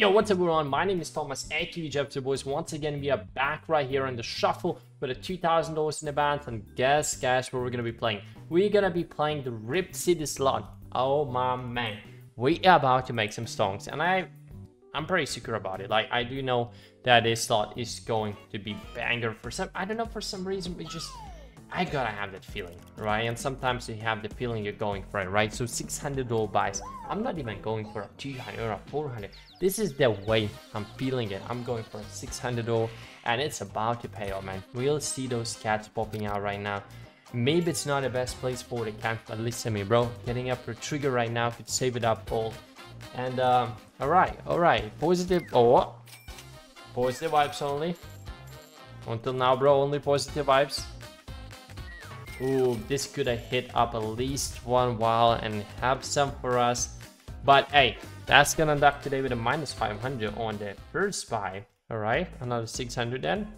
Yo, what's up everyone? My name is Thomas, aka Jupiter Boys. Once again, we are back right here on the shuffle with a $2,000 in the bank. And guess, guess what we're gonna be playing? We're gonna be playing the Rip City slot. Oh my man. We are about to make some stonks. And I, I'm pretty secure about it. Like, I do know that this slot is going to be banger for some, I don't know, for some reason, it just, I gotta have that feeling, right? And sometimes you have the feeling you're going for it, right? So 600 dollars buys. I'm not even going for a 200 or a 400. This is the way I'm feeling it. I'm going for a 600 dollars and it's about to pay off, man. We'll see those cats popping out right now. Maybe it's not the best place for the cat, but listen to me, bro. Getting up for trigger right now could save it up all. And um, all right, all right. Positive. Oh, positive vibes only. Until now, bro, only positive vibes. Ooh, this could have hit up at least one while and have some for us. But hey, that's gonna duck today with a minus 500 on the first buy. Alright, another 600 then.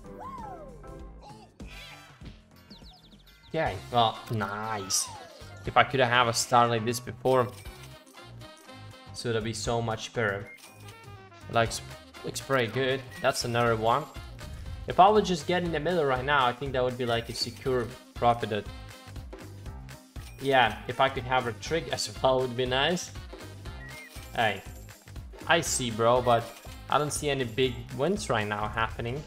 Okay, well, nice. If I could have a start like this before, so it'd be so much better. Looks, looks pretty good. That's another one. If I would just get in the middle right now, I think that would be like a secure profited. Yeah, if I could have a trick as well would be nice. Hey, I see bro, but I don't see any big wins right now happening.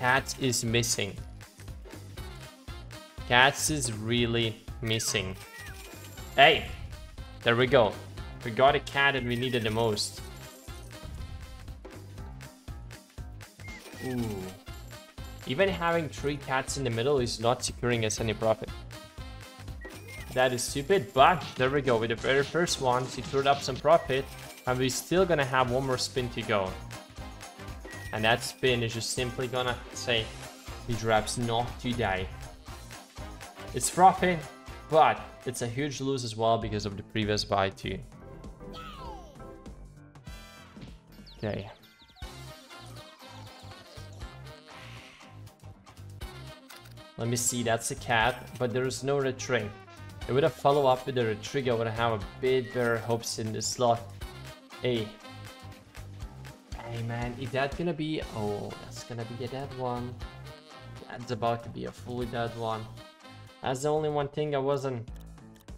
Cats is missing. Cats is really missing. Hey, there we go. We got a cat that we needed the most. Ooh. Even having three cats in the middle is not securing us any profit. That is stupid, but there we go. With the very first one, secured up some profit, and we're still gonna have one more spin to go. And that spin is just simply gonna say, he drops not today. It's profit, but it's a huge lose as well because of the previous buy too. Okay, Let me see, that's a cat, but there is no retrig. It would have follow up with the retrig, I would have a bit better hopes in this slot. Hey. Hey man, is that gonna be... Oh, that's gonna be a dead one. That's about to be a fully dead one. That's the only one thing I wasn't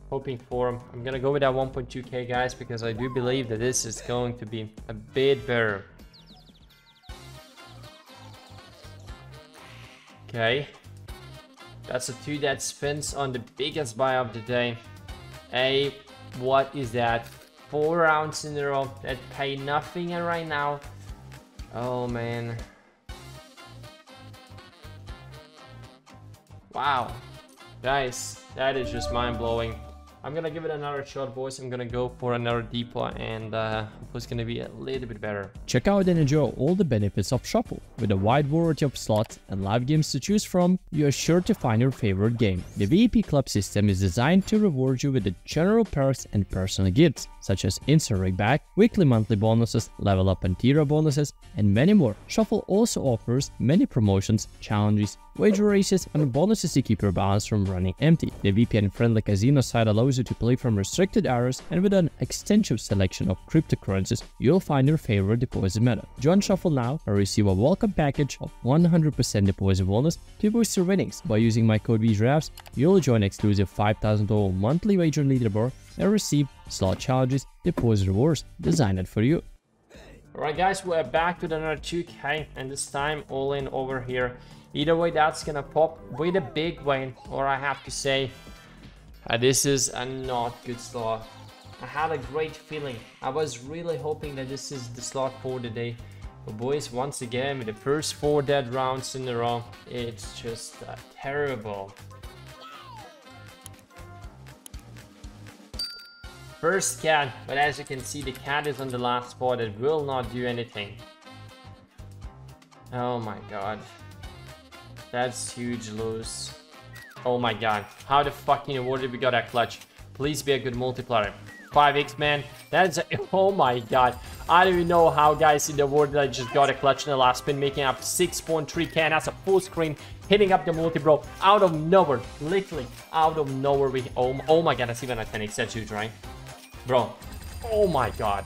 hoping for. I'm gonna go with that 1.2k guys because I do believe that this is going to be a bit better. Okay. That's a two dead spins on the biggest buy of the day. A, what is that? Four rounds in a row that pay nothing and right now. Oh man. Wow. Guys, that is just mind-blowing. I'm gonna give it another shot, boys. I'm gonna go for another depot and uh, it's gonna be a little bit better. Check out and enjoy all the benefits of Shuffle. With a wide variety of slots and live games to choose from, you are sure to find your favorite game. The VIP Club system is designed to reward you with the general perks and personal gifts, such as instant rakeback, weekly monthly bonuses, level up and tier bonuses, and many more. Shuffle also offers many promotions, challenges, wager races, and bonuses to keep your balance from running empty. The VPN-friendly casino site allows to play from restricted areas, and with an extensive selection of cryptocurrencies, you'll find your favorite deposit method. Join Shuffle now and receive a welcome package of 100% deposit bonus to boost your winnings. By using my code VGOREFS, you'll join exclusive $5,000 monthly wager leaderboard and receive slot challenges, deposit rewards designed for you. Alright guys, we're back with another 2k and this time all in over here. Either way, that's gonna pop with a big win, or I have to say, uh, this is a not good slot. I had a great feeling. I was really hoping that this is the slot for the day. But boys, once again, with the first four dead rounds in a row, it's just uh, terrible. First cat, but as you can see, the cat is on the last spot. It will not do anything. Oh my god. That's huge lose. Oh my god. How the fucking award did we got that clutch? Please be a good multiplier. 5x man. That's a, oh my god. I don't even know how guys in the award that I just got a clutch in the last spin making up 6.3k and that's a full screen hitting up the multi, bro. Out of nowhere, literally out of nowhere. We oh, oh my god, that's even a 10x. That's huge, right? Bro, oh my god.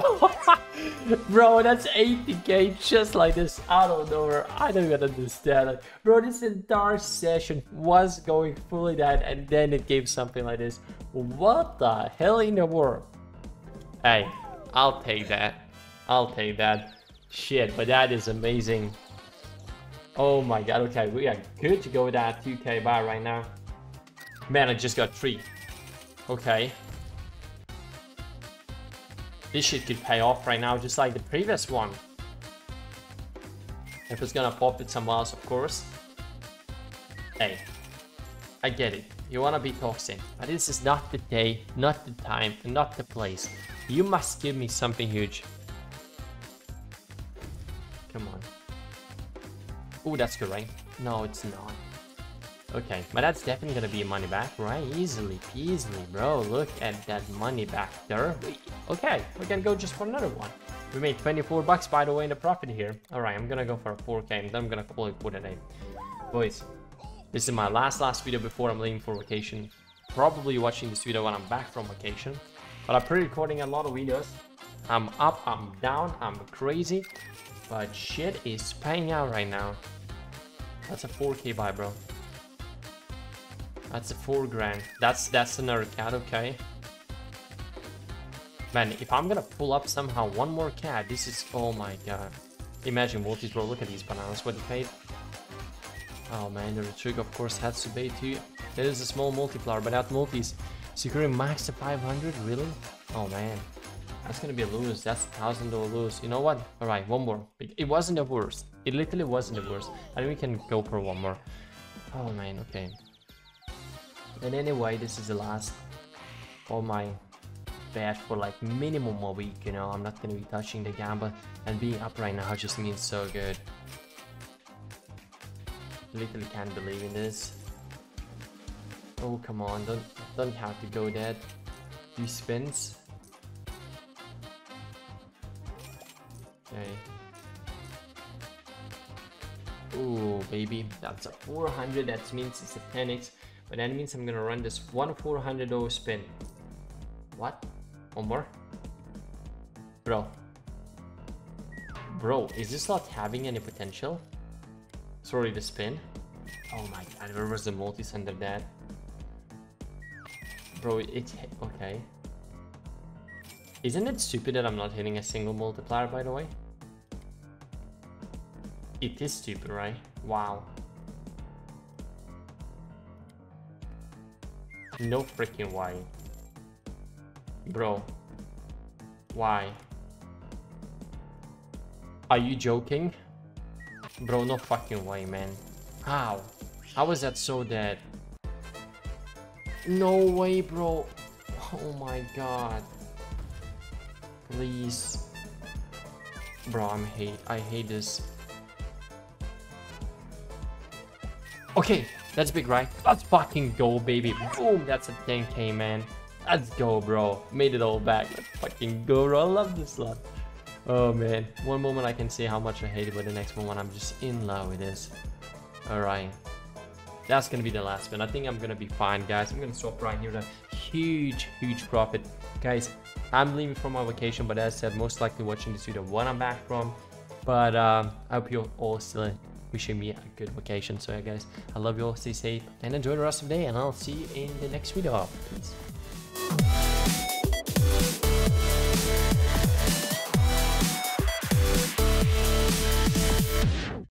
bro, that's 80k just like this out of nowhere. I don't even understand it. Bro, this entire session was going fully dead and then it gave something like this. What the hell in the world? Hey, I'll take that. I'll take that. Shit, but that is amazing. Oh my god, okay, we are good to go with that 2k bar right now. Man, I just got 3. Okay. This shit could pay off right now, just like the previous one. If it's gonna pop it somewhere else, of course. Hey, I get it. You wanna be toxic, but this is not the day, not the time, and not the place. You must give me something huge. Come on. Oh, that's good, right? No, it's not. Okay, but that's definitely gonna be money back, right? Easily, easily, bro. Look at that money back there. Okay, we can go just for another one. We made 24 bucks, by the way, in the profit here. All right, I'm gonna go for a 4K, and then I'm gonna call it for the. Boys, this is my last, last video before I'm leaving for vacation. Probably watching this video when I'm back from vacation. But I'm pre-recording a lot of videos. I'm up, I'm down, I'm crazy. But shit is paying out right now. That's a 4k buy, bro. That's a 4 grand. That's that's another cat, okay. Man, if I'm gonna pull up somehow one more cat, this is... Oh my god. Imagine multis, bro. Look at these bananas, what he paid. Oh man, the trick of course has to pay too. There is a small multiplier, but at multis, securing max to 500, really? Oh man. That's gonna be a lose. That's a thousand dollar lose. You know what? Alright, one more. It wasn't the worst. It literally wasn't the worst. And we can go for one more. Oh man, okay. And anyway, this is the last of my bet for like minimum a week, you know. I'm not gonna be touching the gamba and being up right now just means so good. Literally can't believe in this. Oh come on, don't don't have to go dead. These spins. Okay. Ooh, baby, that's a 400. That means it's a 10x. But that means I'm gonna run this one 400 O spin. What? One more? Bro. Bro, is this not having any potential? Sorry, the spin. Oh my god, where was the multis under that? Bro, it okay. Isn't it stupid that I'm not hitting a single multiplier, by the way? It is stupid, right? Wow. No freaking why. Bro. Why? Are you joking? Bro, no fucking way, man. How? How is that so dead? No way, bro. Oh my god. Please. Bro, I'm hate. I hate this. Okay, that's big, right? Let's fucking go, baby. Boom, that's a 10k, man. Let's go, bro. Made it all back. Let's fucking go, bro. I love this slot. Oh, man. One moment I can say how much I hate it, but the next moment I'm just in love with this. Alright. That's gonna be the last spin. I think I'm gonna be fine, guys. I'm gonna stop right here. A huge, huge profit. Guys, I'm leaving for my vacation, but as I said, most likely watching this video when I'm back from. But um, I hope you're all still wishing me a good vacation. So yeah guys, I love you all, stay safe and enjoy the rest of the day and I'll see you in the next video. Peace.